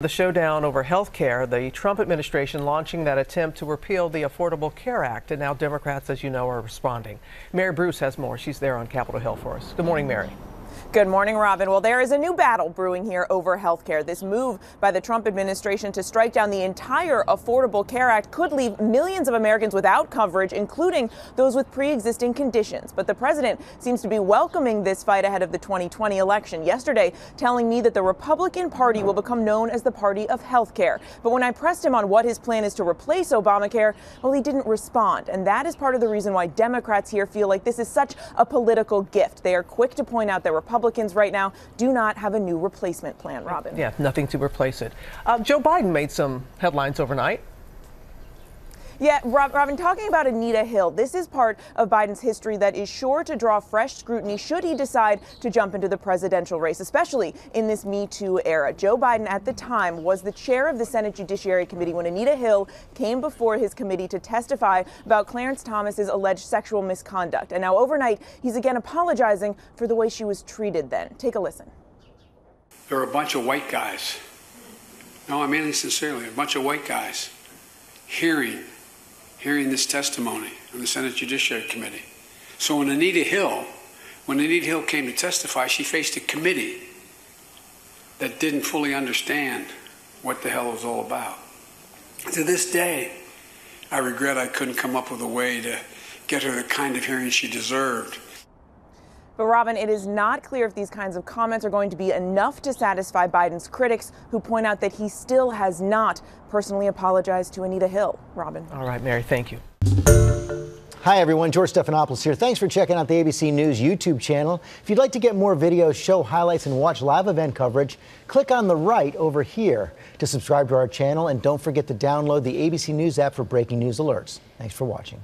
The showdown over health care, the Trump administration launching that attempt to repeal the Affordable Care Act, and now Democrats, as you know, are responding. Mary Bruce has more. She's there on Capitol Hill for us. Good morning, Mary. Good morning, Robin. Well, there is a new battle brewing here over health care. This move by the Trump administration to strike down the entire Affordable Care Act could leave millions of Americans without coverage, including those with pre existing conditions. But the president seems to be welcoming this fight ahead of the 2020 election. Yesterday, telling me that the Republican Party will become known as the party of health care. But when I pressed him on what his plan is to replace Obamacare, well, he didn't respond. And that is part of the reason why Democrats here feel like this is such a political gift. They are quick to point out that Republicans right now do not have a new replacement plan, Robin. Yeah, nothing to replace it. Uh, Joe Biden made some headlines overnight. Yeah, Robin, talking about Anita Hill, this is part of Biden's history that is sure to draw fresh scrutiny should he decide to jump into the presidential race, especially in this Me Too era. Joe Biden at the time was the chair of the Senate Judiciary Committee when Anita Hill came before his committee to testify about Clarence Thomas's alleged sexual misconduct. And now overnight, he's again apologizing for the way she was treated then. Take a listen. There are a bunch of white guys. No, I mean it sincerely. A bunch of white guys hearing hearing this testimony on the Senate Judiciary Committee. So when Anita Hill, when Anita Hill came to testify, she faced a committee that didn't fully understand what the hell it was all about. To this day, I regret I couldn't come up with a way to get her the kind of hearing she deserved. But Robin, it is not clear if these kinds of comments are going to be enough to satisfy Biden's critics who point out that he still has not personally apologized to Anita Hill. Robin. All right, Mary, thank you. Hi, everyone. George Stephanopoulos here. Thanks for checking out the ABC News YouTube channel. If you'd like to get more videos, show highlights, and watch live event coverage, click on the right over here to subscribe to our channel. And don't forget to download the ABC News app for breaking news alerts. Thanks for watching.